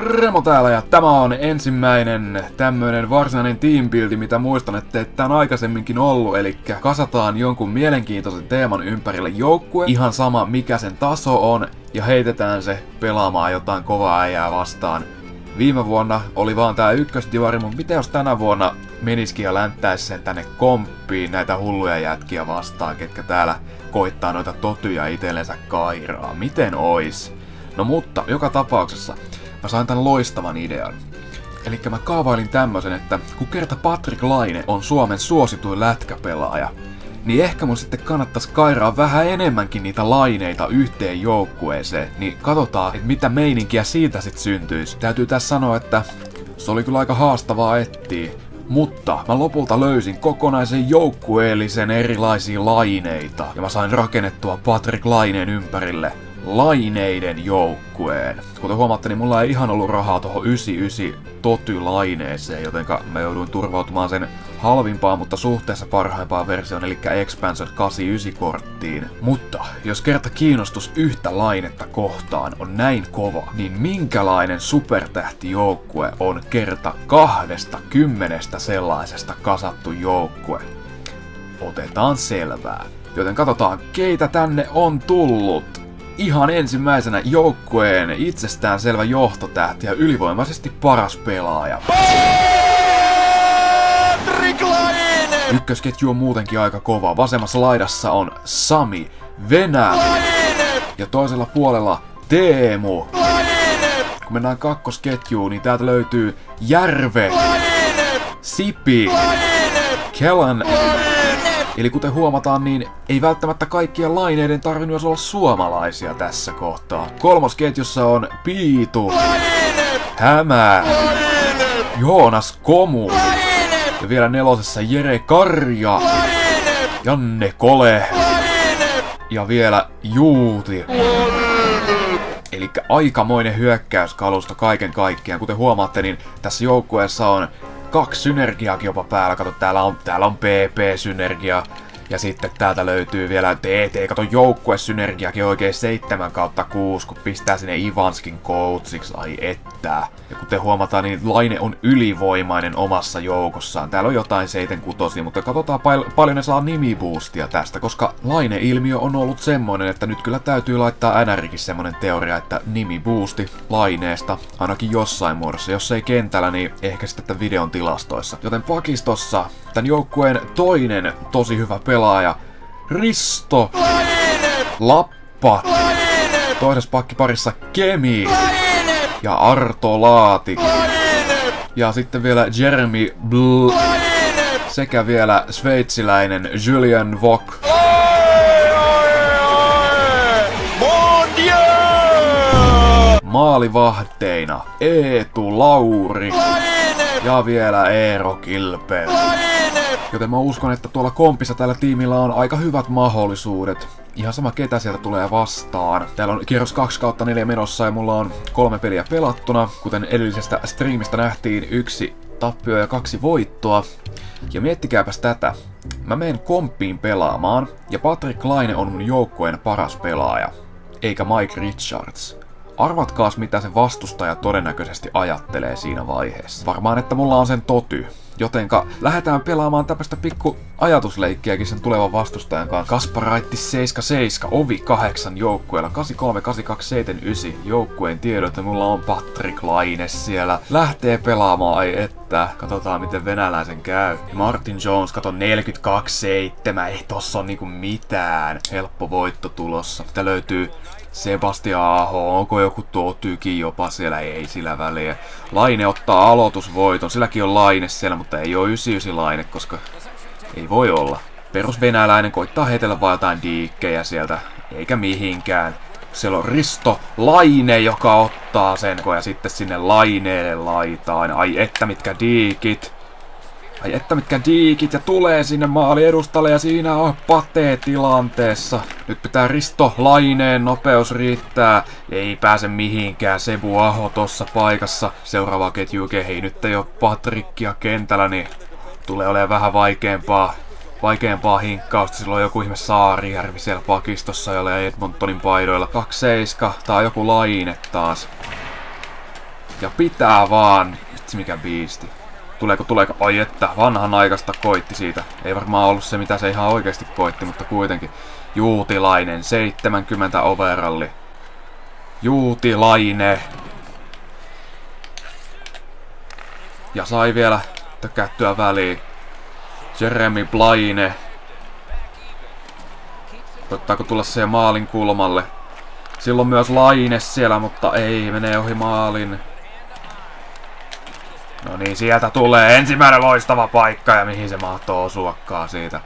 Remo täällä ja tämä on ensimmäinen tämmönen varsinainen teambuildi, mitä muistan, että tämä on aikaisemminkin ollut, eli kasataan jonkun mielenkiintoisen teeman ympärille joukkue, ihan sama mikä sen taso on, ja heitetään se pelaamaan jotain kovaa äijää vastaan. Viime vuonna oli vaan tää ykkösdivari, mutta mitä jos tänä vuonna menisikin ja länttäisi sen tänne komppiin näitä hulluja jätkiä vastaan, ketkä täällä koittaa noita totuja itsellensä kairaa. Miten ois? No mutta, joka tapauksessa, mä sain tän loistavan idean. Eli mä kaavailin tämmösen, että kun kerta Patrick Laine on Suomen suosituin lätkäpelaaja, niin ehkä mun sitten kannattais kairaa vähän enemmänkin niitä laineita yhteen joukkueeseen, niin katsotaan, että mitä meininkiä siitä sit syntyisi. Täytyy tässä sanoa, että se oli kyllä aika haastavaa etsiä, mutta mä lopulta löysin kokonaisen joukkueellisen erilaisia laineita, ja mä sain rakennettua Patrick Laineen ympärille laineiden joukkueen. Kuten huomaatte, niin mulla ei ihan ollut rahaa tuohon 99 Toty-laineeseen, joten mä jouduin turvautumaan sen halvimpaan, mutta suhteessa parhaimpaan versioon, eli Expansion 89-korttiin. Mutta jos kerta kiinnostus yhtä lainetta kohtaan on näin kova, niin minkälainen supertähtijoukkue on kerta kahdesta kymmenestä sellaisesta kasattu joukkue? Otetaan selvää. Joten katsotaan, keitä tänne on tullut ihan ensimmäisenä joukkueen itsestään selvä johtotähti ja ylivoimaisesti paras pelaaja. Ykkösketju on muutenkin aika kova. Vasemmassa laidassa on Sami, Venä. Ja toisella puolella Teemu. Kun mennään kakkosketjuun, niin täältä löytyy Järve, Sipi, Kellan, Eli kuten huomataan, niin ei välttämättä kaikkien laineiden tarvinnut olla suomalaisia tässä kohtaa. Kolmosketjussa on Piitu, Hämä, Joonas Komu ja vielä nelosessa Jere Karja, Janne Kole ja vielä Juuti. Eli aikamoinen hyökkäyskalusto kaiken kaikkiaan. Kuten huomaatte, niin tässä joukkueessa on kaksi synergiaakin jopa päällä. Kato, täällä on, täällä on PP-synergia. Ja sitten täältä löytyy vielä TT, kato joukkuesynergiakin oikein 7 kautta 6, kun pistää sinne Ivanskin coachiksi, ai että. Ja kuten huomataan, niin Laine on ylivoimainen omassa joukossaan. Täällä on jotain 76, mutta katsotaan pal- paljon ne saa nimiboostia tästä, koska Laine-ilmiö on ollut semmonen, että nyt kyllä täytyy laittaa NRikin semmonen teoria, että nimiboosti Laineesta, ainakin jossain muodossa. Jos ei kentällä, niin ehkä sitten videon tilastoissa. Joten pakistossa tämän joukkueen toinen tosi hyvä pelaaja, Risto Lappa. Toisessa pakkiparissa Kemi ja Arto Laati. Ja sitten vielä Jeremy Bl sekä vielä sveitsiläinen Julian Vok. Maalivahteina Eetu Lauri ja vielä Eero Kilpe. Joten mä uskon, että tuolla kompissa tällä tiimillä on aika hyvät mahdollisuudet. Ihan sama ketä sieltä tulee vastaan. Täällä on kierros 2 kautta 4 menossa ja mulla on kolme peliä pelattuna. Kuten edellisestä striimistä nähtiin, yksi tappio ja kaksi voittoa. Ja miettikääpäs tätä. Mä menen komppiin pelaamaan, ja Patrick Laine on mun joukkueen paras pelaaja. Eikä Mike Richards. Arvatkaas mitä se vastustaja todennäköisesti ajattelee siinä vaiheessa. Varmaan, että mulla on sen toty. Jotenka lähdetään pelaamaan tämmöistä pikku ajatusleikkiäkin sen tulevan vastustajan kanssa. Kasparaitti 77, Ovi 8 joukkueella, 83, 82, 79 joukkueen tiedot ja mulla on Patrick Laine siellä. Lähtee pelaamaan, ai että. Katsotaan miten venäläisen käy. Martin Jones, kato 42, 7, ei tossa on niinku mitään. Helppo voitto tulossa. Sitä löytyy Sebastian Aho, onko joku tuo tyki jopa siellä, ei sillä väliä. Laine ottaa aloitusvoiton, silläkin on Laine siellä, mutta ei ole 99 Laine, koska ei voi olla. Perus venäläinen koittaa heitellä vaan jotain diikkejä sieltä, eikä mihinkään. Siellä on Risto Laine, joka ottaa sen, ja sitten sinne Laineelle laitaan. Ai että mitkä diikit. Ai että mitkä diikit ja tulee sinne maali edustalle ja siinä on patee tilanteessa. Nyt pitää Risto Laineen nopeus riittää. Ei pääse mihinkään Sebu Aho tossa paikassa. Seuraava ketju hei nyt ei oo Patrickia kentällä, niin tulee olemaan vähän vaikeampaa vaikeampaa hinkkausta. Silloin on joku ihme Saarijärvi siellä pakistossa, jolle Edmontonin paidoilla. 27, tää on joku laine taas. Ja pitää vaan. Vitsi mikä biisti. Tuleeko, tuleeko? Oi että, vanhan aikaista koitti siitä. Ei varmaan ollut se, mitä se ihan oikeasti koitti, mutta kuitenkin. Juutilainen, 70 overalli. Juutilaine. Ja sai vielä tökättyä väliin. Jeremy Blaine. Koittaako tulla siihen maalin kulmalle? Silloin myös Laine siellä, mutta ei, menee ohi maalin. No niin, sieltä tulee ensimmäinen loistava paikka ja mihin se mahtoo osuakkaa siitä.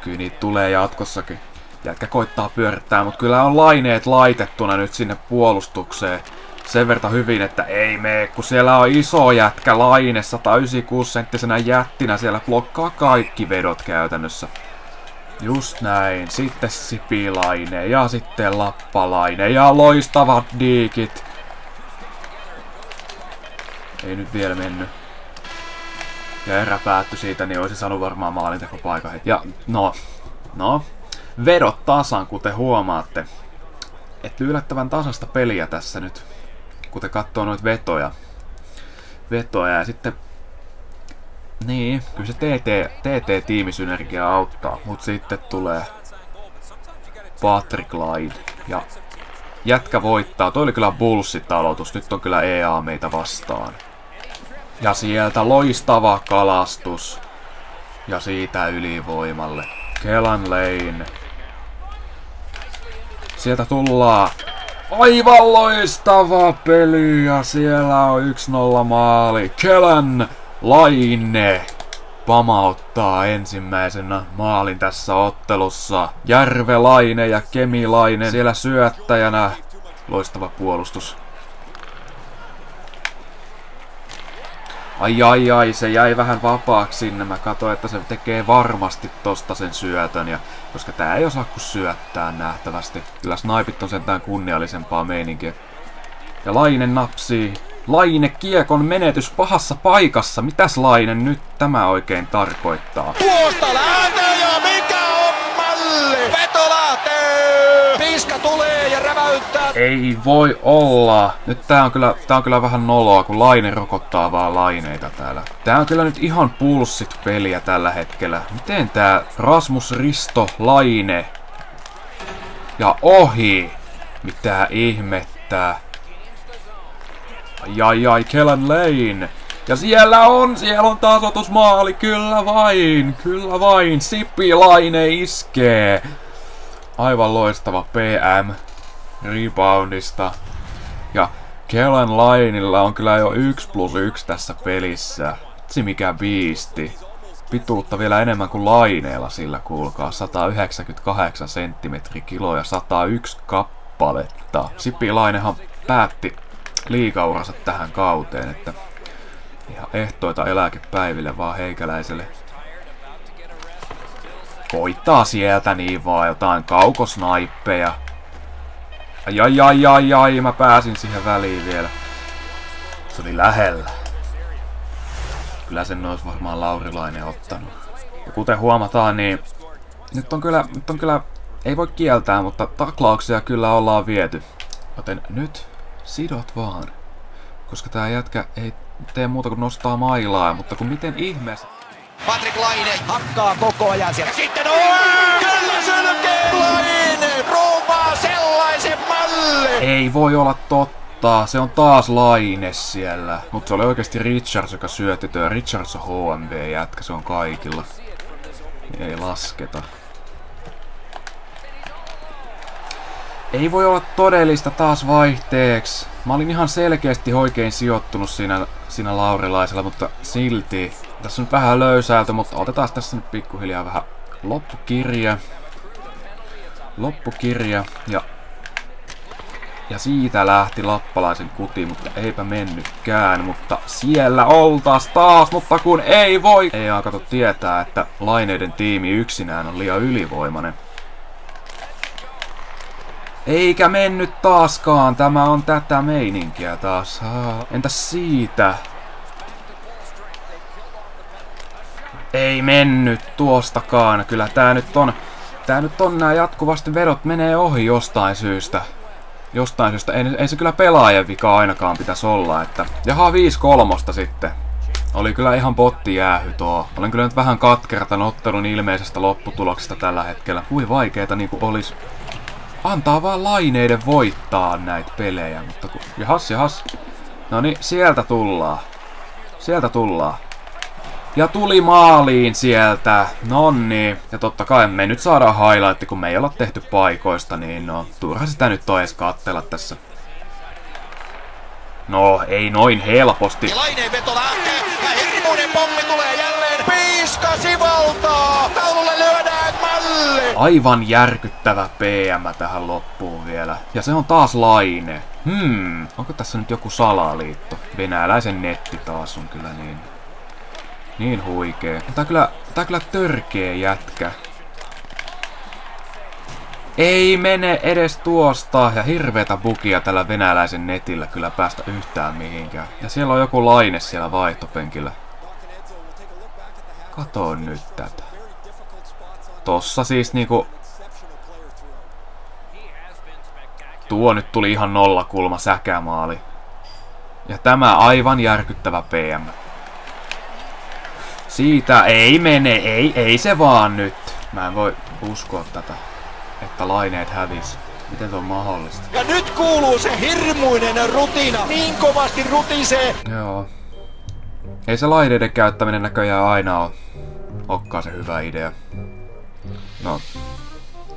Kyllä niitä tulee jatkossakin. Jätkä koittaa pyörittää, mutta kyllä on laineet laitettuna nyt sinne puolustukseen. Sen verran hyvin, että ei mene, kun siellä on iso jätkä laine, 196 senttisenä jättinä, siellä blokkaa kaikki vedot käytännössä. Just näin. Sitten Sipilainen ja sitten Lappalainen ja loistavat diikit. Ei nyt vielä mennyt. Ja erä päättyi siitä, niin olisi saanut varmaan maalintekopaikan. Ja no, no, vedot tasan, kuten huomaatte. Että yllättävän tasasta peliä tässä nyt, kun te katsoo noita vetoja. Vetoja ja sitten niin, kyllä se TT, TT-tiimisynergia auttaa, mutta sitten tulee Patrick Lloyd ja jätkä voittaa. Toi oli kyllä bullshit aloitus, nyt on kyllä EA meitä vastaan. Ja sieltä loistava kalastus. Ja siitä ylivoimalle. Kelan Lane. Sieltä tullaan. Aivan loistava peli ja siellä on 1-0 maali. Kelan Laine pamauttaa ensimmäisenä maalin tässä ottelussa. Järvelaine ja Kemilainen siellä syöttäjänä. Loistava puolustus. Ai ai ai, se jäi vähän vapaaksi sinne. Mä katsoin, että se tekee varmasti tosta sen syötön. Ja, koska tää ei osaa kuin syöttää nähtävästi. Kyllä snaipit on sentään kunniallisempaa meininkiä. Ja Laine napsii Laine kiekon menetys pahassa paikassa. Mitäs Laine nyt tämä oikein tarkoittaa? Tuosta lähtee ja mikä on malli? Veto Piska tulee ja räväyttää. Ei voi olla. Nyt tää on kyllä, tää on kyllä vähän noloa, kun Laine rokottaa vaan laineita täällä. Tää on kyllä nyt ihan pulssit peliä tällä hetkellä. Miten tää Rasmus Risto Laine ja ohi? Mitä ihmettä? Ai ai ai, Kellan Lane. Ja siellä on, siellä on tasotusmaali, kyllä vain, kyllä vain. Sipilaine iskee. Aivan loistava PM reboundista. Ja Kellan Lainilla on kyllä jo 1 plus 1 tässä pelissä. Se mikä biisti. Pituutta vielä enemmän kuin laineella sillä kuulkaa. 198 senttimetri kilo ja 101 kappaletta. Sipilainehan päätti liikauransa tähän kauteen, että ihan ehtoita eläkepäiville vaan heikäläiselle. Koittaa sieltä niin vaan jotain kaukosnaippeja. Ai ai ai ai ai, mä pääsin siihen väliin vielä. Se oli lähellä. Kyllä sen olisi varmaan Laurilainen ottanut. Ja kuten huomataan, niin nyt on kyllä, nyt on kyllä, ei voi kieltää, mutta taklauksia kyllä ollaan viety. Joten nyt Sidot vaan. Koska tää jätkä ei tee muuta kuin nostaa mailaa, mutta kun miten ihmeessä... Patrick Laine hakkaa koko ajan siellä. Sitten on! Kyllä selkeä Laine! Ruumaa sellaisen malli! Ei voi olla totta. Se on taas Laine siellä. Mutta se oli oikeasti Richards, joka syötti työ. Richards on HMV-jätkä, se on kaikilla. Ei lasketa. Ei voi olla todellista taas vaihteeksi. Mä olin ihan selkeästi oikein sijoittunut siinä, siinä laurilaisella, mutta silti. Tässä on nyt vähän löysäältä, mutta otetaan tässä nyt pikkuhiljaa vähän loppukirja. Loppukirja ja ja siitä lähti lappalaisen kuti, mutta eipä mennytkään. Mutta siellä oltaas taas, mutta kun ei voi! Ei kato tietää, että laineiden tiimi yksinään on liian ylivoimainen. Eikä mennyt taaskaan, tämä on tätä meininkiä taas. Entäs siitä? Ei mennyt tuostakaan, kyllä tää nyt on... Tää nyt on nää jatkuvasti vedot menee ohi jostain syystä. Jostain syystä ei, ei se kyllä pelaajan vika ainakaan pitäisi olla, että... Jaha, 5 kolmosta sitten. Oli kyllä ihan potti jäähy tuo. Olen kyllä nyt vähän katkertan ottelun ilmeisestä lopputuloksesta tällä hetkellä. Kui vaikeeta niinku olis antaa vaan laineiden voittaa näitä pelejä, mutta kun... Jahas, jahas. No niin, sieltä tullaan. Sieltä tullaan. Ja tuli maaliin sieltä. Nonni. Ja totta kai me nyt saadaan highlight, kun me ei olla tehty paikoista, niin no, turha sitä nyt on edes kattella tässä. No, ei noin helposti. Veto lähtee ja hirmuinen pommi tulee jälleen. Piiska sivaltaa. Taululle lyödään malli. Aivan järkyttävä PM tähän loppuun vielä. Ja se on taas Laine. Hmm, onko tässä nyt joku salaliitto? Venäläisen netti taas on kyllä niin... Niin huikee. Tää kyllä, tää kyllä törkee jätkä. Ei mene edes tuosta ja hirveetä bukia tällä venäläisen netillä kyllä päästä yhtään mihinkään. Ja siellä on joku laine siellä vaihtopenkillä. Kato nyt tätä. Tossa siis niinku... Tuo nyt tuli ihan nolla kulma säkämaali. Ja tämä aivan järkyttävä PM. Siitä ei mene, ei, ei se vaan nyt. Mä en voi uskoa tätä, että laineet hävis. Miten se on mahdollista? Ja nyt kuuluu se hirmuinen rutina. Niin kovasti rutisee. Joo. Ei se laineiden käyttäminen näköjään aina ole okkaan se hyvä idea. No,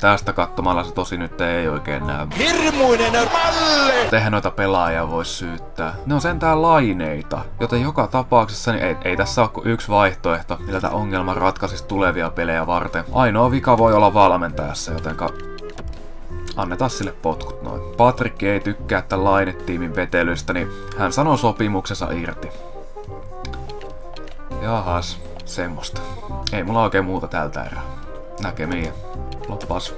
tästä katsomalla se tosi nyt ei oikein näy. Hirmuinen malli. Tehän noita pelaajia voi syyttää. Ne on sentään laineita, joten joka tapauksessa niin ei, ei tässä ole kuin yksi vaihtoehto, millä tämä ongelma ratkaisisi tulevia pelejä varten. Ainoa vika voi olla valmentajassa, jotenka annetaan sille potkut noin. Patrick ei tykkää tämän lainetiimin vetelystä, niin hän sanoo sopimuksensa irti. Jahas, semmoista. Ei mulla oikein muuta tältä erää. Näkemiin. Laat pas.